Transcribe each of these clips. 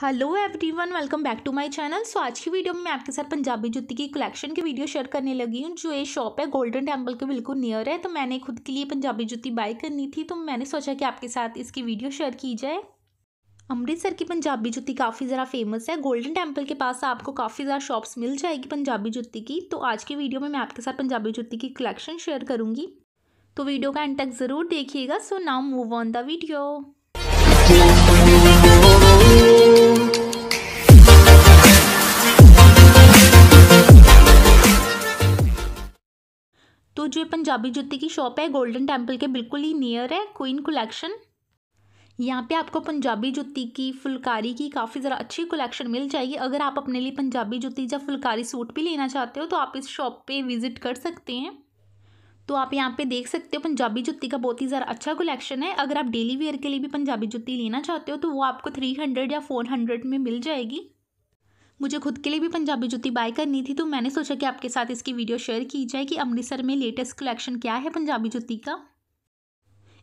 Hello everyone, welcome back to my channel. So, आज की video में मैं आपके साथ पंजाबी जुत्ती की कलेक्शन की वीडियो शेयर करने लगी हूँ, जो ये शॉप है गोल्डन टेंपल के बिल्कुल नियर है। तो मैंने खुद के लिए पंजाबी जुत्ती बाय करनी थी तो मैंने सोचा कि आपके साथ इसकी वीडियो शेयर की जाए। अमृतसर की पंजाबी जुत्ती काफ़ी ज़रा फ़ेमस है। गोल्डन टेंपल के पास आपको काफ़ी ज़्यादा शॉप्स मिल जाएगी पंजाबी जुत्ती की। तो आज की वीडियो में मैं आपके साथ पंजाबी जुत्ती की कलेक्शन शेयर करूँगी। तो वीडियो का एंड तक ज़रूर देखिएगा। So now move on the video Punjabi जुत्ती की शॉप है गोल्डन टेंपल के बिल्कुल ही नियर है क्वीन कलेक्शन यहाँ पे आपको पंजाबी जुत्ती की, फुलकारी की काफ़ी ज़रा अच्छी कलेक्शन मिल जाएगी। अगर आप अपने लिए पंजाबी जुत्ती या फुलकारी सूट भी लेना चाहते हो तो आप इस शॉप पे विज़िट कर सकते हैं। तो आप यहाँ पे देख सकते हो, पंजाबी जुत्ती का बहुत ही ज़रा अच्छा कलेक्शन है। अगर आप डेली वेयर के लिए भी पंजाबी जुत्ती लेना चाहते हो तो वो आपको थ्री हंड्रेड या फोर हंड्रेड में मिल जाएगी। मुझे खुद के लिए भी पंजाबी जुत्ती बाय करनी थी तो मैंने सोचा कि आपके साथ इसकी वीडियो शेयर की जाए कि अमृतसर में लेटेस्ट कलेक्शन क्या है पंजाबी जुत्ती का।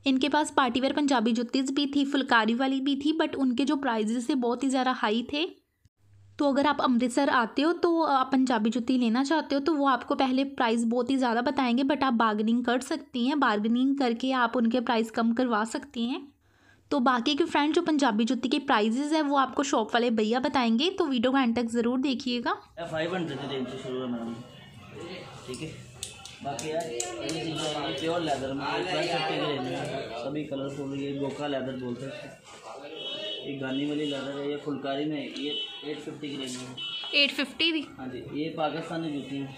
इनके पास पार्टीवेयर पंजाबी जुत्तीज़ भी थी, फुलकारी वाली भी थी बट उनके जो प्राइजेस थे बहुत ही ज़्यादा हाई थे। तो अगर आप अमृतसर आते हो तो आप पंजाबी जुत्ती लेना चाहते हो तो वो आपको पहले प्राइस बहुत ही ज़्यादा बताएँगे बट आप बार्गनिंग कर सकती हैं। बार्गनिंग करके आप उनके प्राइस कम करवा सकती हैं। तो बाकी के फ्रेंड जो पंजाबी जुत्ती के प्राइजेज है वो आपको शॉप वाले भैया बताएँगे तो वीडियो को एंड तक ज़रूर देखिएगा। फाइव हंड्रेड की रेंज से शुरू है मैडम ठीक है? बाकी यार ये चीज़ें प्योर लेदर में ट्वेल्व फिफ्टी की रेंज में सभी कलरफुल ये गोका लेदर बोलते हैं। ये गानी वाली लेदर है ये फुलकारी में ये एट फिफ्टी की रेंज में एट फिफ्टी दी हाँ जी ये पाकिस्तानी जूती हैं।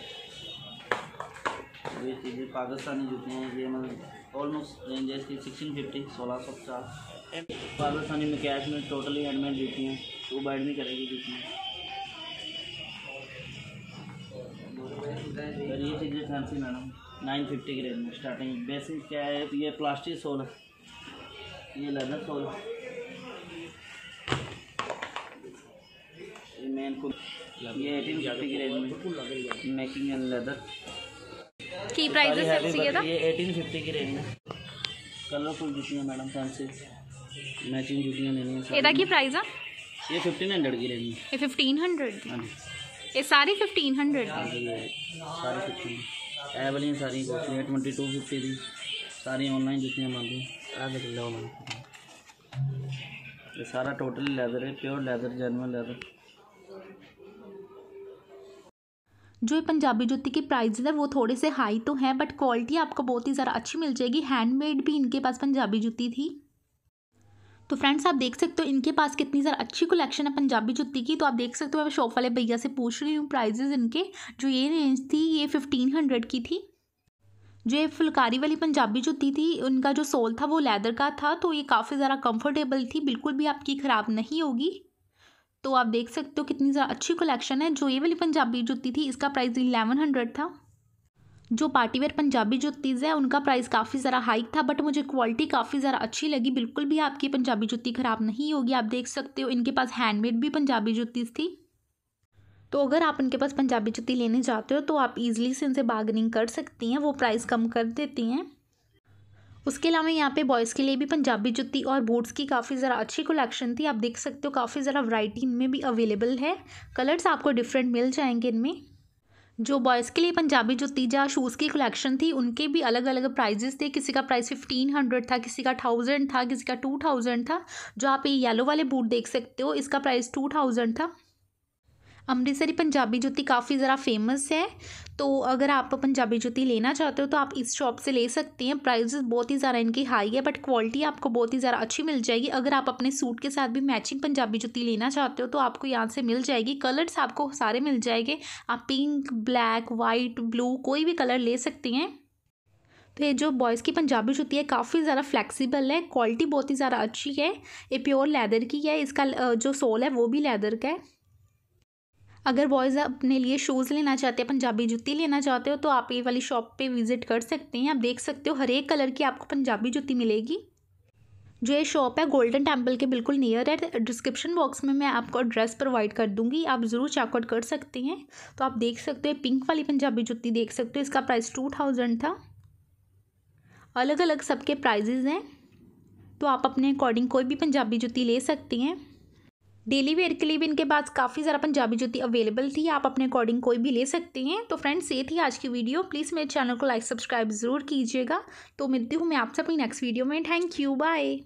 ये चीज़ें पाकिस्तानी जूती हैं ये मतलब ऑलमोस्ट रेंज है इसकी सिक्सटीन फिफ्टी सोलह सौ पचास। पाकिस्तानी में कैश में टोटली हैंडमेड जूती हैं टू बाइड नहीं करेगी जूती और ये चीज़ें फैंसी मैडम नाइन फिफ्टी की रेंज में स्टार्टिंग बेसिक क्या है ये प्लास्टिक सोल है ये लेदर सोल ये मेन कुल ये एटीन फिफ्टी की रेंज में मेकिंग एंड लेदर की सबसे ये एटीन फिफ्टी की रेंज में। कलरफुल जुतियाँ मैडम फैंसी मैचिंग जुतियाँ लेनी है ਇਹਦਾ सारी। ਕੀ ਪ੍ਰਾਈਸ ਆ ये फिफ्टीन हंड्रेड की रेंज में ਇਹ 1500 ਦੀ हाँ जी ਇਹ ਸਾਰੀ 1500 हाँ ਦੀ जी ये सारी फिफ्टीन ए वाली सारी कॉस्टली ट्वेंटी टू फिफ्टी दी सारी ऑनलाइन जुतियाँ बनती आ देख लो मैम ये सारा टोटली लेदर है प्योर लेदर जेनवन लेदर जो ये पंजाबी जुत्ती की प्राइजेज है वो थोड़े से हाई तो हैं बट क्वालिटी आपको बहुत ही ज़्यादा अच्छी मिल जाएगी हैंडमेड भी इनके पास पंजाबी जुत्ती थी तो फ्रेंड्स आप देख सकते हो इनके पास कितनी ज़्यादा अच्छी कलेक्शन है। पंजाबी जुत्ती की तो आप देख सकते हो, मैं शॉप वाले भैया से पूछ रही हूँ प्राइजेज इनके। जो ये रेंज थी, ये फिफ्टीन हंड्रेड की थी। जो ये फुलकारी वाली पंजाबी जुत्ती थी, उनका जो सोल था वो लेदर का था तो ये काफ़ी ज़्यादा कंफर्टेबल थी, बिल्कुल भी आपकी ख़राब नहीं होगी। तो आप देख सकते हो कितनी ज़्यादा अच्छी कलेक्शन है। जो ये वाली पंजाबी जुत्ती थी, इसका प्राइस इलेवन हंड्रेड था। जो पार्टीवेयर पंजाबी जुत्तीज़ है, उनका प्राइस काफ़ी ज़रा हाइक था बट मुझे क्वालिटी काफ़ी ज़रा अच्छी लगी। बिल्कुल भी आपकी पंजाबी जुत्ती ख़राब नहीं होगी। आप देख सकते हो, इनके पास हैंडमेड भी पंजाबी जुत्तीज़ थी। तो अगर आप इनके पास पंजाबी जुत्ती लेने जाते हो तो आप इजीली से इनसे बार्गनिंग कर सकती हैं, वो प्राइस कम कर देती हैं। उसके अलावा यहाँ पे बॉयज़ के लिए भी पंजाबी जुत्ती और बूट्स की काफ़ी ज़रा अच्छी कलेक्शन थी। आप देख सकते हो, काफ़ी ज़रा वैरायटी इनमें भी अवेलेबल है। कलर्स आपको डिफरेंट मिल जाएँगे इनमें। जो बॉयज़ के लिए पंजाबी जो तीजा शूज़ की कलेक्शन थी, उनके भी अलग अलग प्राइजेस थे। किसी का प्राइस फिफ्टीन हंड्रेड था, किसी का थाउज़ेंड था, किसी का टू थाउज़ेंड था। जो आप ये येलो वाले बूट देख सकते हो, इसका प्राइस टू थाउज़ेंड था। अमृतसरी पंजाबी जुत्ती काफ़ी ज़रा फ़ेमस है। तो अगर आप पंजाबी जुत्ती लेना चाहते हो तो आप इस शॉप से ले सकते हैं। प्राइजेस बहुत ही ज़्यादा इनकी हाई है बट क्वालिटी आपको बहुत ही ज़्यादा अच्छी मिल जाएगी। अगर आप अपने सूट के साथ भी मैचिंग पंजाबी जुत्ती लेना चाहते हो तो आपको यहाँ से मिल जाएगी। कलर्स आपको सारे मिल जाएँगे। आप पिंक ब्लैक वाइट ब्लू कोई भी कलर ले सकती हैं। तो ये जो बॉयज़ की पंजाबी जुत्ती है, काफ़ी ज़्यादा फ्लेक्सिबल है क्वालिटी बहुत ही ज़्यादा अच्छी है। ये प्योर लेदर की है, इसका जो सोल है, वो भी लेदर का है। अगर बॉयज़ अपने लिए शूज़ लेना चाहते हैं, पंजाबी जुत्ती लेना चाहते हो तो आप ये वाली शॉप पे विज़िट कर सकते हैं। आप देख सकते हो, हर एक कलर की आपको पंजाबी जुत्ती मिलेगी। जो ये शॉप है गोल्डन टेंपल के बिल्कुल नियर है। डिस्क्रिप्शन बॉक्स में मैं आपको एड्रेस प्रोवाइड कर दूँगी। आप ज़रूर चेकआउट कर सकते हैं। तो आप देख सकते हो पिंक वाली पंजाबी जुत्ती देख सकते हो। इसका प्राइस टू थाउज़ेंड था। अलग अलग सबके प्राइजेज़ हैं। तो आप अपने अकॉर्डिंग कोई भी पंजाबी जुत्ती ले सकती हैं। डेली वेयर के लिए भी इनके पास काफ़ी सारा पंजाबी जुती अवेलेबल थी। आप अपने अकॉर्डिंग कोई भी ले सकते हैं। तो फ्रेंड्स ये थी आज की वीडियो प्लीज़ मेरे चैनल को लाइक सब्सक्राइब ज़रूर कीजिएगा। तो मिलती हूँ मैं आपसे अपनी नेक्स्ट वीडियो में। Thank you bye